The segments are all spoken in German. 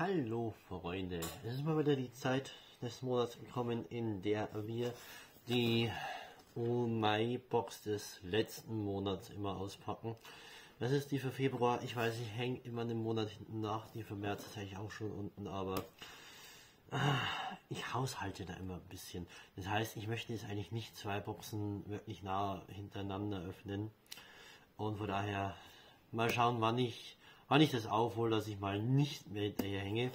Hallo Freunde, es ist mal wieder die Zeit des Monats gekommen, in der wir die Mai-Box des letzten Monats immer auspacken. Das ist die für Februar, ich weiß, ich hänge immer einen Monat hinten nach, die für März ist eigentlich auch schon unten, aber ah, ich haushalte da immer ein bisschen. Das heißt, ich möchte jetzt eigentlich nicht zwei Boxen wirklich nah hintereinander öffnen und von daher mal schauen, wann ich wann ich das aufhole, dass ich mal nicht mehr hinterher hänge.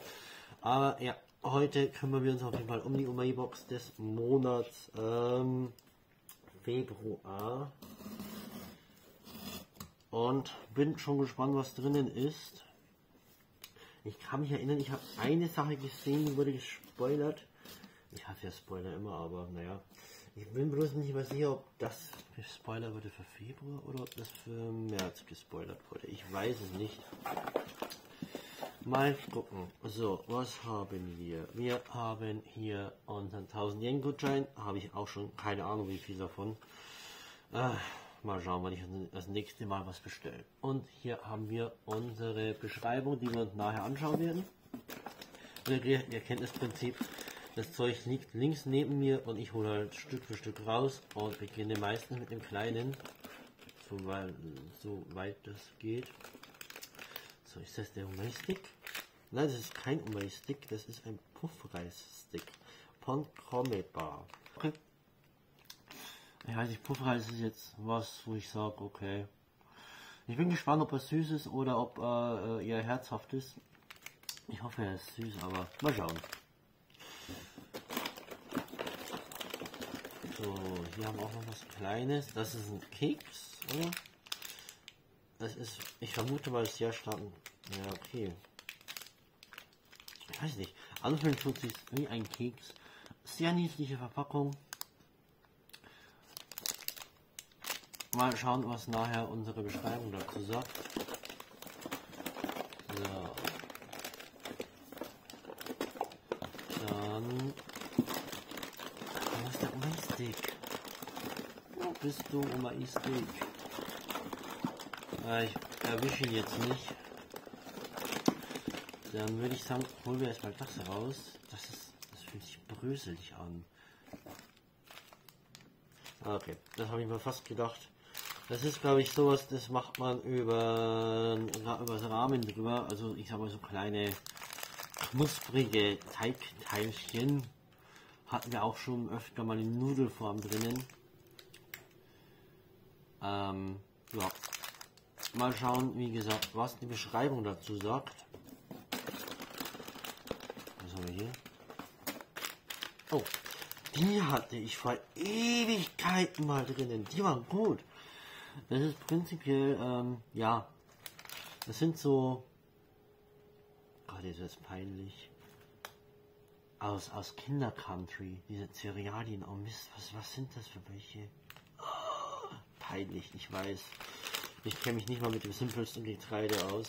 Aber ja, heute kümmern wir uns auf jeden Fall um die Umai-Box des Monats ähm, Februar. Und bin schon gespannt, was drinnen ist. Ich kann mich erinnern, ich habe eine Sache gesehen, die wurde gespoilert. Ich hasse ja Spoiler immer, aber naja. Ich bin bloß nicht mehr sicher, ob das gespoilert wurde für Februar oder ob das für März gespoilert wurde. Ich weiß es nicht. Mal gucken. So, was haben wir? Wir haben hier unseren 1000 Yen Gutschein. Habe ich auch schon keine Ahnung, wie viel davon. Äh, mal schauen, wann ich das nächste Mal was bestelle. Und hier haben wir unsere Beschreibung, die wir uns nachher anschauen werden. Ihr, kennt das Prinzip. Das Zeug liegt links neben mir und ich hole halt Stück für Stück raus und beginne meistens mit dem kleinen, so, weil, so weit das geht. So, ist das der Umay-Stick? Nein, das ist kein Umay-Stick, das ist ein Puffreis-Stick. Bar. Okay. Ich weiß nicht, Puffreis ist jetzt was, wo ich sage, okay. Ich bin gespannt, ob er süß ist oder ob er äh, eher herzhaft ist. Ich hoffe, er ist süß, aber mal schauen. So, hier haben wir auch noch was Kleines. Das ist ein Keks, oder? Das ist, ich vermute mal, das Jahr starten. Ja, okay. Ich weiß nicht. Anfühlen tut sich wie ein Keks. Sehr niedliche Verpackung. Mal schauen, was nachher unsere Beschreibung dazu sagt. So. Dann Stick. Bist du, Oma Stick? Ah, ich erwische ihn jetzt nicht. Dann würde ich sagen, holen wir erstmal das raus. Das ist, das fühlt sich bröselig an. Okay, das habe ich mir fast gedacht. Das ist, glaube ich, sowas, das macht man über, über das Rahmen drüber. Also, ich sage mal so kleine knusprige Teigteilchen hatten wir auch schon öfter mal in Nudelform drinnen. Ähm, ja. Mal schauen, wie gesagt, was die Beschreibung dazu sagt. Was haben wir hier? Oh, die hatte ich vor Ewigkeiten mal drinnen. Die waren gut. Das ist prinzipiell, ähm, ja, das sind so, Gott, ist das peinlich aus, aus Kindercountry, diese Cerealien. Oh Mist, was, was sind das für welche? Peinlich, ich weiß. Ich kenne mich nicht mal mit dem simpelsten Getreide aus.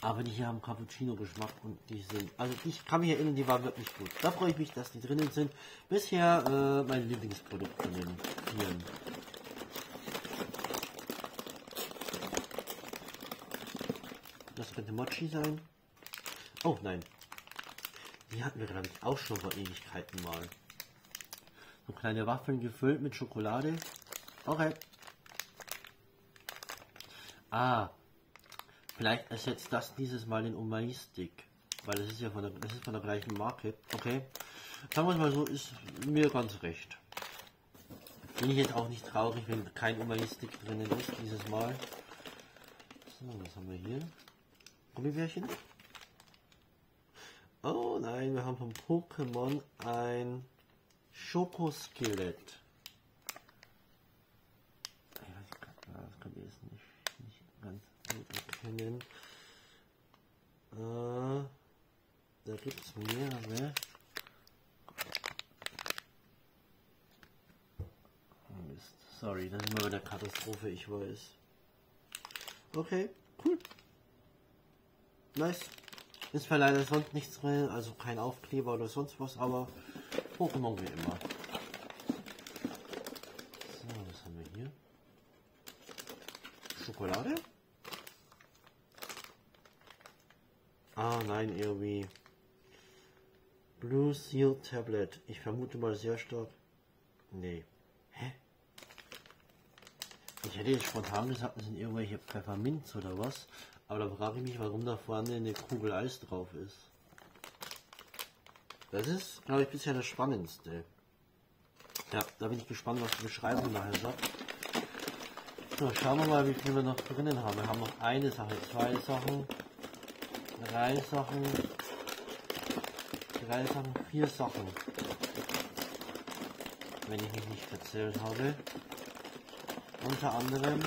Aber die hier haben Cappuccino-Geschmack und die sind, also ich kann mich erinnern, die waren wirklich gut. Da freue ich mich, dass die drinnen sind. Bisher äh, mein Lieblingsprodukt von den vielen. Das könnte Mochi sein. Oh nein, die hatten wir, glaube ich, auch schon vor Ewigkeiten mal. So kleine Waffeln gefüllt mit Schokolade. Okay. Ah. Vielleicht ersetzt das dieses Mal den Umai Stick. Weil das ist ja von der, das ist von der gleichen Marke. Okay. Sagen wir mal so, ist mir ganz recht. Bin ich jetzt auch nicht traurig, wenn kein Umai Stick drinnen ist dieses Mal. So, was haben wir hier? Gummibärchen. Oh nein, wir haben vom Pokémon ein Schokoskelett. Das kann ich jetzt nicht, nicht erkennen. Äh, da gibt es mehrere. Sorry, das ist mal wieder Katastrophe, ich weiß. Okay, cool. Nice. Ist zwar leider sonst nichts drin, also kein Aufkleber oder sonst was, aber Pokémon wie immer. So, was haben wir hier? Schokolade. Ah, nein, irgendwie. Blue Seal Tablet. Ich vermute mal sehr stark. Nee. Hä? Ich hätte jetzt spontan gesagt, das sind irgendwelche Pfefferminz oder was. Aber da frage ich mich, warum da vorne eine Kugel Eis drauf ist. Das ist, glaube ich, bisher das Spannendste. Ja, da bin ich gespannt, was die Beschreibung nachher sagt. So, schauen wir mal, wie viel wir noch drinnen haben. Wir haben noch eine Sache, zwei Sachen, drei Sachen, drei Sachen, vier Sachen. Wenn ich mich nicht verzählt habe. Unter anderem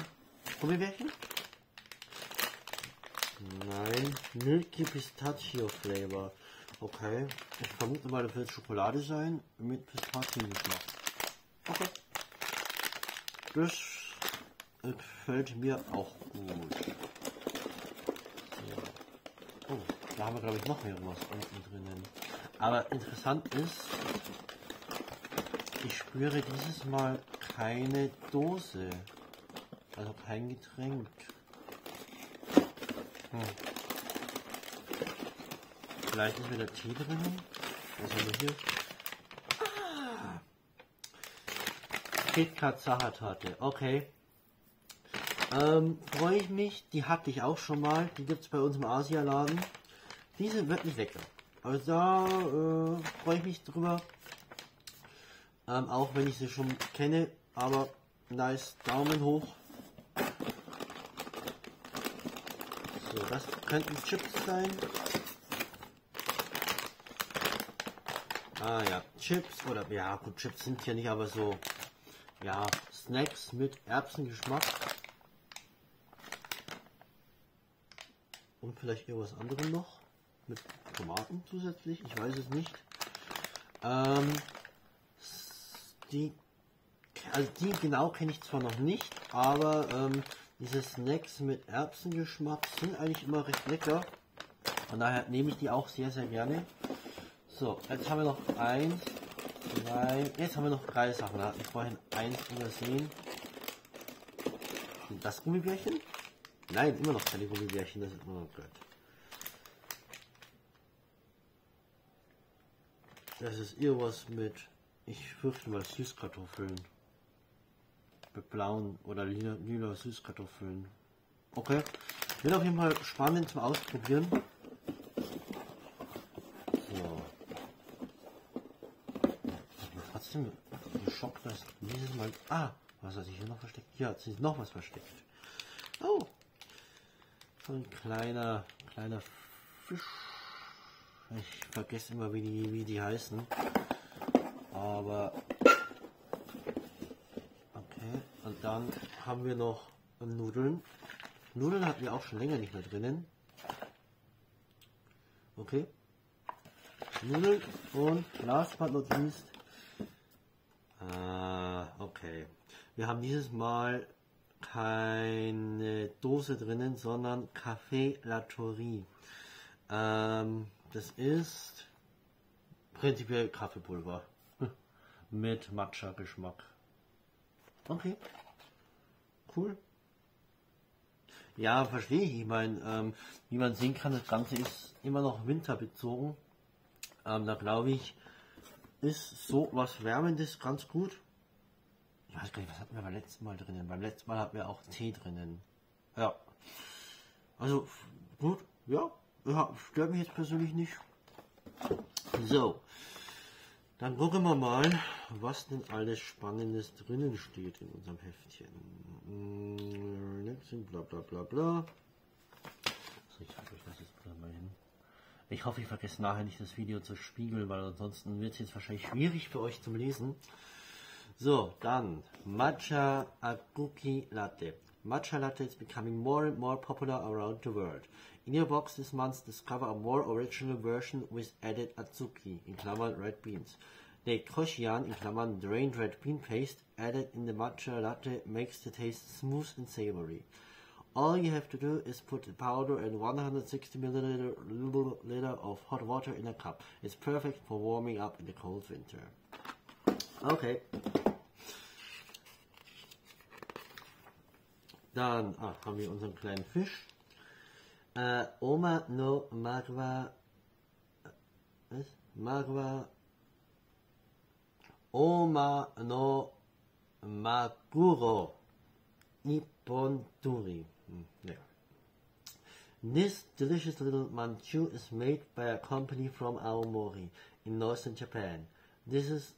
Gummibärchen? Nein, Milky Pistachio Flavor. Okay, ich vermute mal, das wird Schokolade sein mit Pistaziengeschmack. Okay. Das gefällt mir auch gut. So. Oh, da haben wir glaube ich noch irgendwas unten drinnen. Aber interessant ist, ich spüre dieses Mal keine Dose. Also kein Getränk. Hm. Vielleicht ist wieder Tee drin. Was haben wir hier? Ah. KitKat Sachertorte. Okay. Ähm, freue ich mich. Die hatte ich auch schon mal. Die gibt es bei uns im Asialaden. Die sind wirklich lecker. Also da äh, freue ich mich drüber. Ähm, auch wenn ich sie schon kenne. Aber nice. Daumen hoch. So, das könnten Chips sein. Ah ja, Chips oder ja gut, Chips sind hier nicht, aber so ja Snacks mit Erbsengeschmack und vielleicht irgendwas anderes noch mit Tomaten zusätzlich. Ich weiß es nicht. Ähm, die also die genau kenne ich zwar noch nicht, aber ähm, diese Snacks mit Erbsengeschmack sind eigentlich immer recht lecker. Von daher nehme ich die auch sehr, sehr gerne. So, jetzt haben wir noch eins, zwei, jetzt haben wir noch drei Sachen. Da hatten wir vorhin eins übersehen. Das Gummibärchen? Nein, immer noch keine Gummibärchen. Das ist, oh Gott. Das ist irgendwas mit, ich fürchte mal Süßkartoffeln mit blauen oder lila, lila Süßkartoffeln. Okay, wird auf jeden Fall spannend zum Ausprobieren. So. Ich bin trotzdem geschockt, dass dieses Mal. Ah, was hat sich hier noch versteckt? Hier hat sich noch was versteckt. Oh, so ein kleiner, kleiner Fisch. Ich vergesse immer, wie die, wie die heißen. Aber und dann haben wir noch Nudeln. Nudeln hatten wir auch schon länger nicht mehr drinnen. Okay. Nudeln und last but not least. Ah, okay. Wir haben dieses Mal keine Dose drinnen, sondern Café Latourie. Ähm, das ist prinzipiell Kaffeepulver mit Matcha-Geschmack. Okay. Cool. Ja, verstehe ich. Ich meine, ähm, wie man sehen kann, das Ganze ist immer noch winterbezogen. Ähm, da glaube ich, ist so was Wärmendes ganz gut. Ich weiß gar nicht, was hatten wir beim letzten Mal drinnen? Beim letzten Mal hatten wir auch Tee drinnen. Ja. Also, gut, ja. Ja stört mich jetzt persönlich nicht. So. Dann gucken wir mal, was denn alles Spannendes drinnen steht in unserem Heftchen. Mm, bla bla bla bla. So, ich halte euch das jetzt mal hin. Ich hoffe, ich vergesse nachher nicht das Video zu spiegeln, weil ansonsten wird es jetzt wahrscheinlich schwierig für euch zum Lesen. So, dann Matcha Aguki Latte. Matcha latte is becoming more and more popular around the world. In your box this month, discover a more original version with added Atsuki, in Klammern red beans. The Koshian, in Klammern drained red bean paste, added in the matcha latte makes the taste smooth and savory. All you have to do is put the powder and 160 milliliter of hot water in a cup. It's perfect for warming up in the cold winter. Okay. Dann ah, haben wir unseren kleinen Fisch. Äh, Oma no Magwa. Was? Magwa. Oma no Maguro. Ippon-duri. Hm, ja. This delicious little manchu is made by a company from Aomori in northern Japan. This is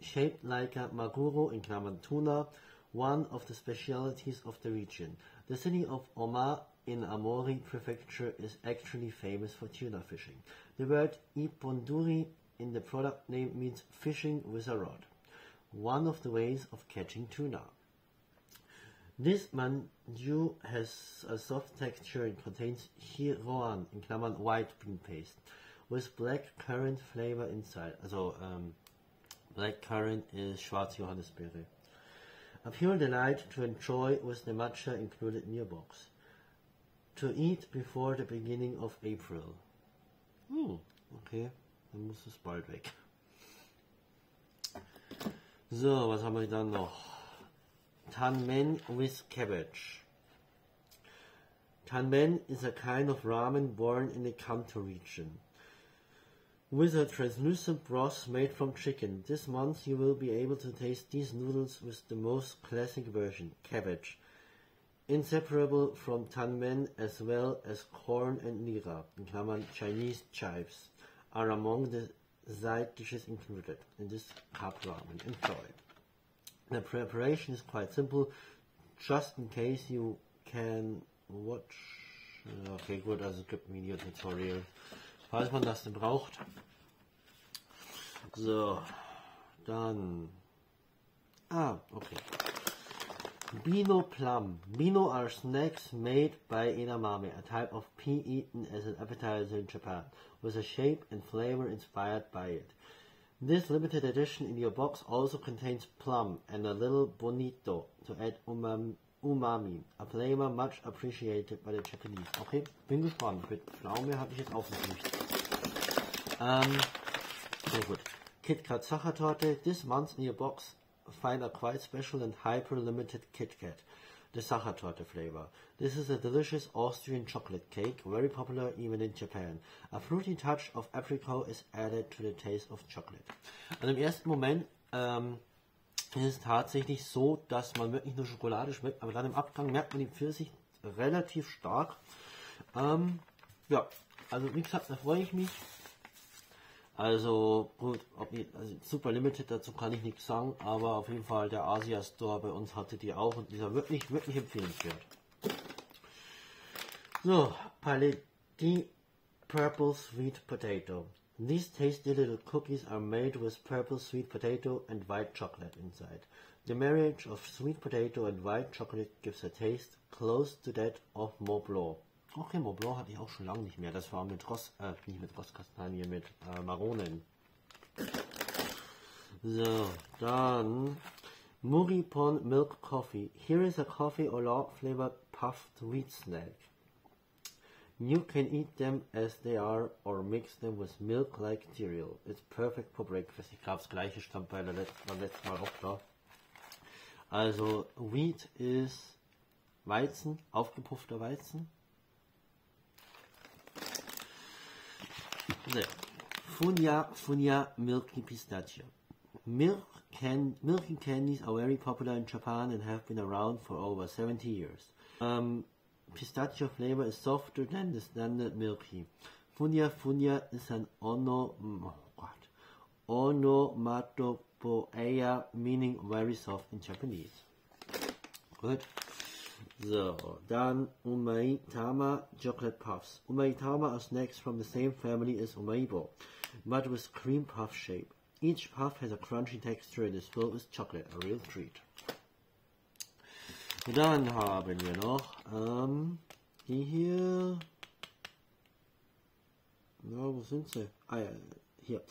shaped like a maguro in Klammern tuna, one of the specialities of the region. The city of Oma in Amori Prefecture is actually famous for tuna fishing. The word iponduri in the product name means fishing with a rod, one of the ways of catching tuna. This manju has a soft texture and contains hiroan, in Klammern white bean paste, with black currant flavor inside. Also, um, black currant is schwarze Johannisbeere. A pure delight to enjoy with the matcha included in your box. To eat before the beginning of April. Hm, okay, dann muss es bald weg. So, was haben wir dann noch? Tanmen with cabbage. Tanmen is a kind of ramen born in the Kanto region. With a translucent broth made from chicken, this month you will be able to taste these noodles with the most classic version, cabbage. Inseparable from tanmen as well as corn and nira, in Klammern Chinese chives, are among the side dishes included in this cup ramen. Enjoy. The preparation is quite simple, just in case you can watch. Uh, okay, gut, also es gibt ein Video-Tutorial, falls man das denn braucht. So, dann. Ah, okay. Bino plum. Bino are snacks made by inamame, a type of pea eaten as an appetizer in Japan, with a shape and flavor inspired by it. This limited edition in your box also contains plum and a little bonito to add umami, umami, a flavor much appreciated by the Japanese. Okay, bin gespannt. Mit Pflaume habe ich jetzt auch noch nicht. Ähm, gut. Kit Kat Sachertorte. This month in your box find a quite special and hyper limited Kit Kat. The Sachertorte flavor. This is a delicious Austrian chocolate cake, very popular even in Japan. A fruity touch of apricot is added to the taste of chocolate. Also im ersten Moment ähm, ist es tatsächlich so, dass man wirklich nur Schokolade schmeckt, aber dann im Abgang merkt man die Pfirsich relativ stark. Ähm, ja, also wie gesagt, da freue ich mich. Also gut, die, also super limited, dazu kann ich nichts sagen, aber auf jeden Fall der Asia Store bei uns hatte die auch und dieser wirklich, wirklich empfehlenswert. So, Paletti Purple Sweet Potato. These tasty little cookies are made with purple sweet potato and white chocolate inside. The marriage of sweet potato and white chocolate gives a taste close to that of Mont Blanc. Okay, Mont Blanc hatte ich auch schon lange nicht mehr. Das war mit Ross, äh, nicht mit Rosskastanie, mit äh, Maronen. So, dann Muripon Milk Coffee. Here is a coffee or law flavored puffed wheat snack. You can eat them as they are or mix them with milk like cereal. It's perfect for breakfast. Ich glaube, das gleiche stand bei der letzten, beim letzten Mal auch da. Also, Wheat ist Weizen, aufgepuffter Weizen. So. Funya, Funya Milky Pistachio. Milk can, milky candies are very popular in Japan and have been around for over 70 years. Um, pistachio flavor is softer than the standard milky. Funya Funya is an ono, oh onomatopoeia meaning very soft in Japanese. Good. So, dann Umaitama chocolate puffs. Umaitama are snacks from the same family as Umaibo, but with cream puff shape. Each puff has a crunchy texture and is filled with chocolate, a real treat. Dann haben wir noch ähm, die hier. Na, wo sind sie? Ah ja, hier.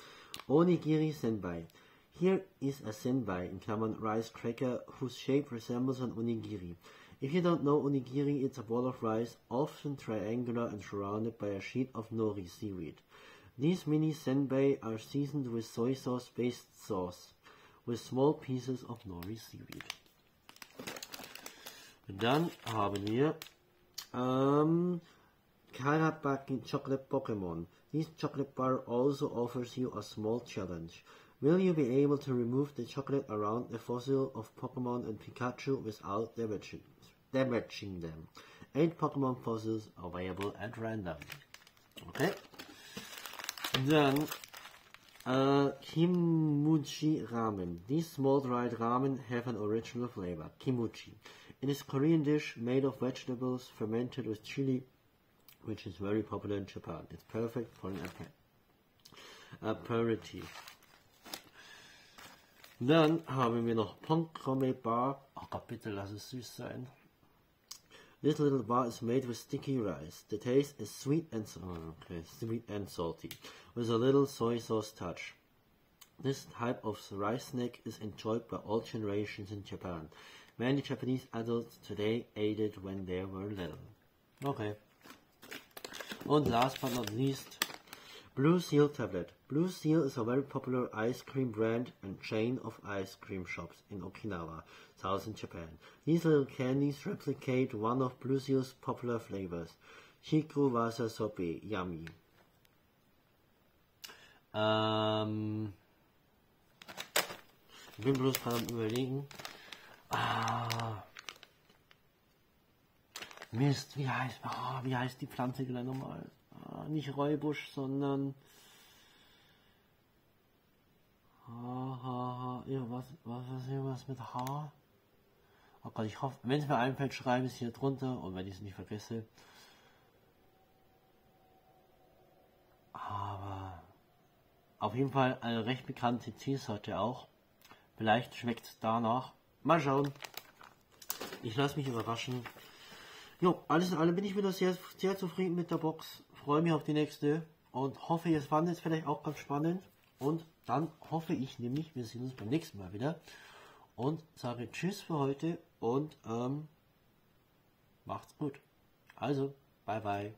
Onigiri Senbai. Here is a senbai, in Klammern rice cracker, whose shape resembles an onigiri. If you don't know onigiri, it's a ball of rice, often triangular and surrounded by a sheet of nori seaweed. These mini senbei are seasoned with soy sauce based sauce, with small pieces of nori seaweed. Dann haben wir ähm, Karabaki Chocolate Pokemon. This chocolate bar also offers you a small challenge. Will you be able to remove the chocolate around the fossil of Pokemon and Pikachu without damaging, damaging them? Eight Pokemon fossils available at random. Okay. Then, uh, Kimuchi Ramen. These small dried ramen have an original flavor, kimuchi. It is a Korean dish made of vegetables fermented with chili, which is very popular in Japan. It's perfect for an aperitif. Dann haben wir noch Ponkome Bar. Oh Gott, bitte lass es süß sein. This little bar is made with sticky rice. The taste is sweet and okay, sweet and salty, with a little soy sauce touch. This type of rice snack is enjoyed by all generations in Japan. Many Japanese adults today ate it when they were little. Okay. And last but not least, Blue Seal Tablet. Blue Seal is a very popular ice cream brand and chain of ice cream shops in Okinawa, southern Japan. These little candies replicate one of Blue Seal's popular flavors, Shiku Wasa Sobe, yummy. Um, ähm, ich bin bloß gerade überlegen. Ah, Mist, wie heißt, ah, wie heißt die Pflanze gleich nochmal? Ah, nicht Räubusch, sondern ha, ha, ha, was, was, was, irgendwas mit H. Oh Gott, ich hoffe, wenn es mir einfällt, schreibe es hier drunter und wenn ich es nicht vergesse. Aber auf jeden Fall eine recht bekannte Teesorte auch. Vielleicht schmeckt es danach. Mal schauen. Ich lasse mich überraschen. Jo, alles in allem bin ich wieder sehr, sehr zufrieden mit der Box. Freue mich auf die nächste und hoffe, es fand es vielleicht auch ganz spannend. Und dann hoffe ich nämlich, wir sehen uns beim nächsten Mal wieder. Und sage Tschüss für heute und ähm, macht's gut. Also, bye bye.